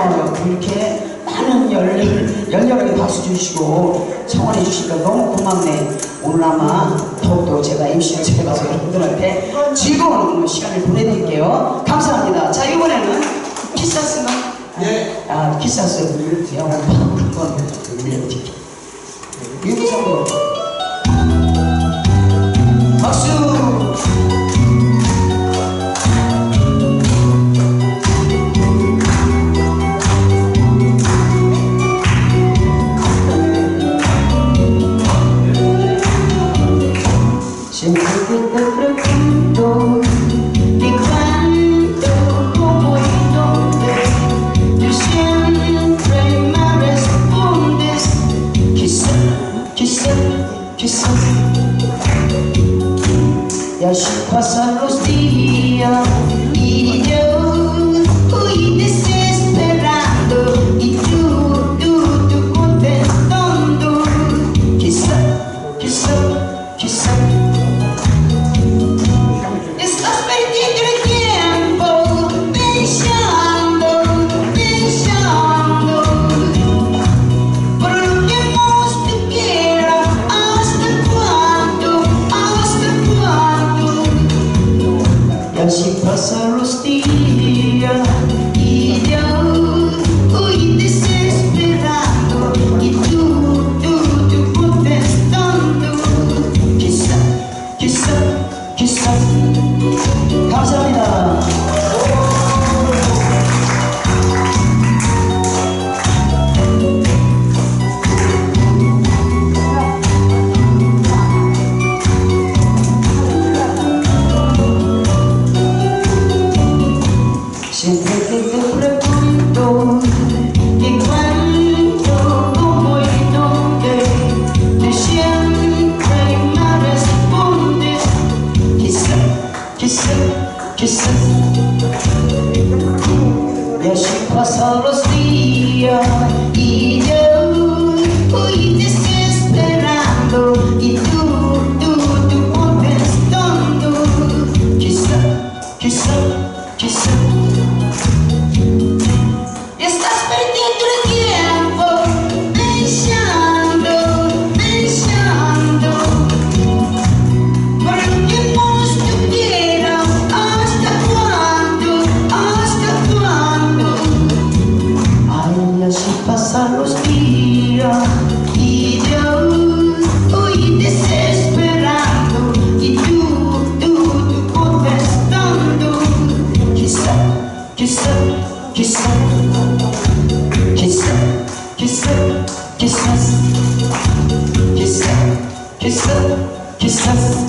어, 이렇게 많은 열, 열렬하게 박수 주시고 청원해 주시니까 너무 고맙네. 오늘 아마 더욱더 제가 MC를 잘해가서 여러분들한테 즐거운 시간을 보내드릴게요. 감사합니다. 자, 이번에는 키사스는? 네. 아, 키사스. 영어 한번 들려드릴게요. 유기적으로. Y así pasan los días Y así pasan los días y yo voy desesperando y tú, tú, tú contestando quizá, quizá, quizá. 감사 quizá. Y así pasan los días Kissem, kissem Kissem, kissem Kissem, kissem Kissem, kissem